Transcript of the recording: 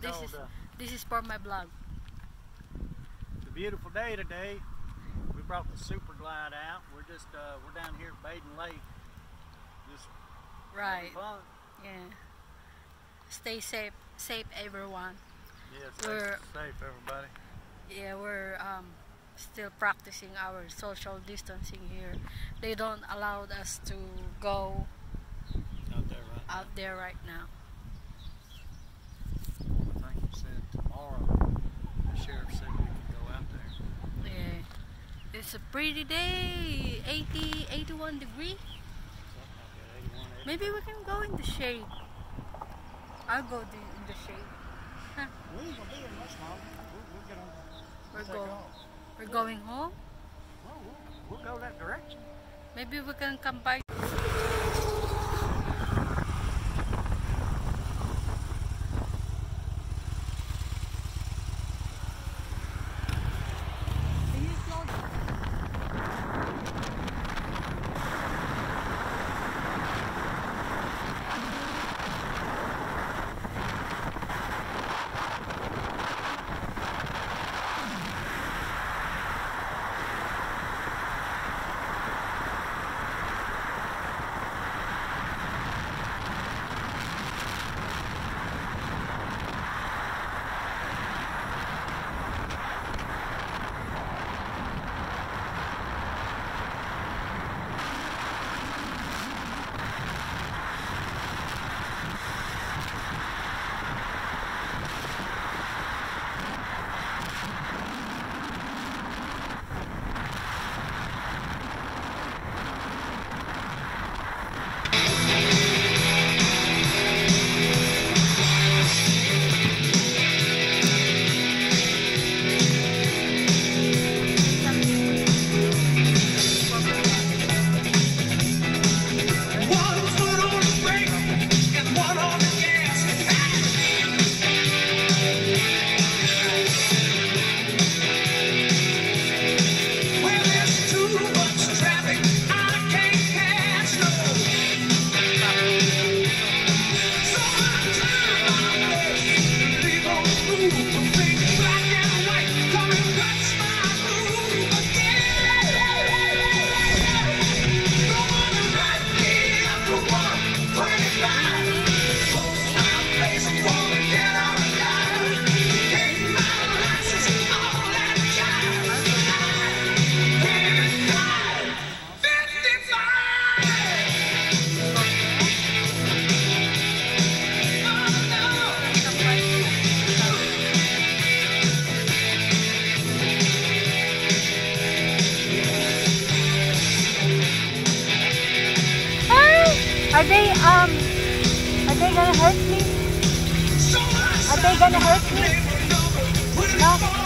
This is uh, this is for my blog. It's a beautiful day today. We brought the super glide out. We're just uh, we're down here at Baden Lake. Just Right. Yeah. Stay safe, safe everyone. Yeah, stay We're- safe everybody. Yeah, we're um, still practicing our social distancing here. They don't allow us to go Out there right out there right now. Tomorrow the sheriff said we can go out there. Yeah. It's a pretty day. 80, 81 degree. Like that, 81, 80. Maybe we can go in the shade. I'll go the, in the shade. We ain't gonna be here much longer. We'll, we'll get on. We're off. We're going home. Well, we'll, we'll go that direction. Maybe we can come back. Are they, um, are they gonna hurt me? Are they gonna hurt me? No?